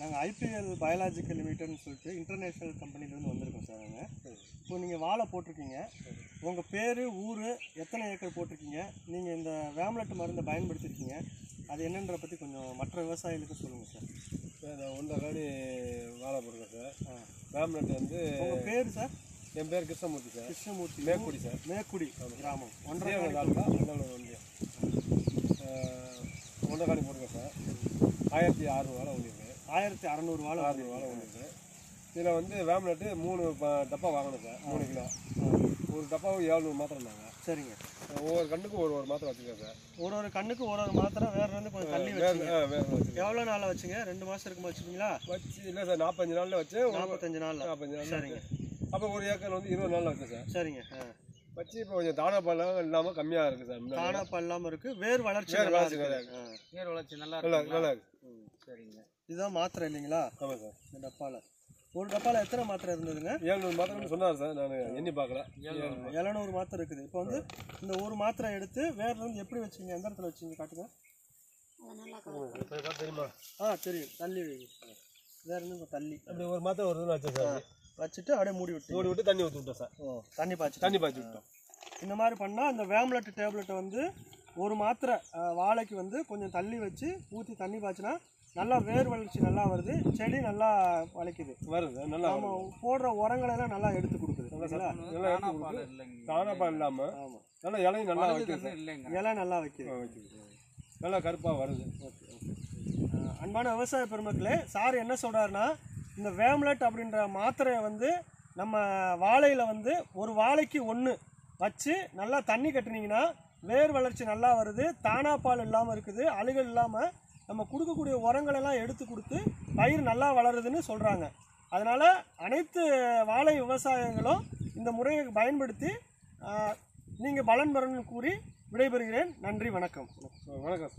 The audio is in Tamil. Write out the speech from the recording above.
நாங்கள் ஐபிஎல் பயாலஜிக்கல் லிமிடெட்னு சொல்லிட்டு இன்டர்நேஷ்னல் கம்பெனிலேருந்து வந்திருக்கோம் சார் நாங்கள் இப்போ நீங்கள் வாழை போட்டிருக்கீங்க. உங்கள் பேர் ஊர் எத்தனை ஏக்கர் போட்டிருக்கீங்க? நீங்கள் இந்த வேம்லெட் மருந்தை பயன்படுத்தியிருக்கீங்க அது என்னன்ற பற்றி கொஞ்சம் மற்ற விவசாயிகளுக்கு சொல்லுங்கள் சார். சார் நான் ஒன்றரை காடி வாழை போடுறேன் சார். ராம்நாட் வந்து உங்கள் பேர் சார்? என் பேர் கிருஷ்ணமூர்த்தி சார். கிருஷ்ணமூர்த்தி. மேற்குடி சார். மேக்குடி கிராமம். ஒன்றரை தாலுக்கா அண்ணாநல்லூர் ஒன்றியம் ஒன்றரை காடி போட்டிருக்கேன் சார். ஆயிரத்தி அறுநூறு வாழை ஒன்றிருக்கு ஆயிரத்தி அறநூறு வாழை அறுநூறு வாழை ஒன்றிருக்கு இதில் வந்து ராம்நாட்டு மூணு டப்பா வாங்கணும் சார். மூணு கிலோ. ஒரு டப்பாவும் ஏழ்நூறு மாத்திரம் தாங்க சரிங்க. ஒவ்வொரு கண்ணுக்கும் ஒரு ஒரு மாத்திரை வச்சுருக்கேன் சார். ஒரு ஒரு கண்ணுக்கு ஒரு ஒரு மாத்திரை வேற இருந்து கொஞ்சம் தள்ளி வச்சுருக்கேன் எவ்வளோ நாளில் வச்சுங்க? ரெண்டு மாதம் இருக்குமா வச்சுப்பீங்களா? வச்சு இல்லை சார் நாற்பத்தஞ்சு நாளில் வச்சு நாற்பத்தஞ்சு நாளில். நாற்பத்தஞ்சு நாளில் சரிங்க. அப்போ ஒரு ஏக்கர் வந்து இருபது நாளில் வச்சேன் சார். சரிங்க ஆ. வச்சு இப்போ கொஞ்சம் தானா பழம் இல்லாமல் கம்மியாக இருக்குது சார் முன்னாடி. தானா பல்லாம இருக்கு வேர் வளர்ச்சி வேர் நல்லா வளர்ச்சி. நீர் வளர்ச்சி நல்லா நல்லா? நல்லா இருக்கு. ம், சரிங்க. இதுதான் மாத்திரை இல்லைங்களா? ஆமாம் சார். இந்த டப்பால. ஒரு டப்பால எத்தனை மாத்திரை இருந்ததுங்க? ஏழ்நூறு மாத்திரம்னு சொன்னார் சார் நான் எண்ணி பார்க்கல. எழுநூறு மாத்திரை இருக்குது. இப்போ வந்து இந்த ஒரு மாத்திரை எடுத்து வேர்ல இருந்து எப்படி வச்சீங்க? எந்த இடத்துல வச்சீங்க? காட்டுங்க. தெரியுமா? ஆ தெரியும். தள்ளி வேற தள்ளி? அப்படி ஒரு மாத்திரை வருதுன்னு வச்சேன் சார். வச்சுட்டு அப்படியே மூடி விட்டு மூடி விட்டு தண்ணி ஊற்றி விட்டோம் சார். ஓ தண்ணி பாய்ச்சி தண்ணி பாய்ச்சி விட்டோம் இந்த மாதிரி பண்ணால் அந்த வேம்லெட் டேப்லெட்டை வந்து ஒரு மாத்திரை வாழைக்கு வந்து கொஞ்சம் தள்ளி வச்சு ஊற்றி தண்ணி பாய்ச்சினா நல்லா வேர் வளர்ச்சி நல்லா வருது செடி நல்லா வளைக்குது. வருது நல்லா நம்ம போடுற உரங்களை எல்லாம் நல்லா எடுத்து கொடுக்குது சரிங்களா? நல்லா தானா எடுத்து பால் கொடுத்து இல்லைங்க தானா பால் இல்லாமல் ஆமாம் நல்லா இலையும் நல்லா இல்லைங்க. இலை நல்லா வைக்குது. நல்லா கருப்பாக வருது. அஹ் அன்பான விவசாய பெருமக்களே சார் என்ன சொல்றாருன்னா இந்த வேம்லெட் அப்படின்ற மாத்திரையை வந்து நம்ம வாழையில் வந்து ஒரு வாழைக்கு ஒன்று வச்சு நல்லா தண்ணி கட்டுனீங்கன்னா வேர் வளர்ச்சி நல்லா வருது தானா பால் இல்லாமல் இருக்குது அழுகல் இல்லாமல் நம்ம கொடுக்கக்கூடிய உரங்களெல்லாம் எடுத்து கொடுத்து பயிர் நல்லா வளருதுன்னு சொல்கிறாங்க அதனால் அனைத்து வாழை விவசாயங்களும் இந்த முறையை பயன்படுத்தி நீங்கள் பலன் பெறணும்னு கூறி விடைபெறுகிறேன். நன்றி வணக்கம். வணக்கம்